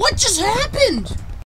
What just happened?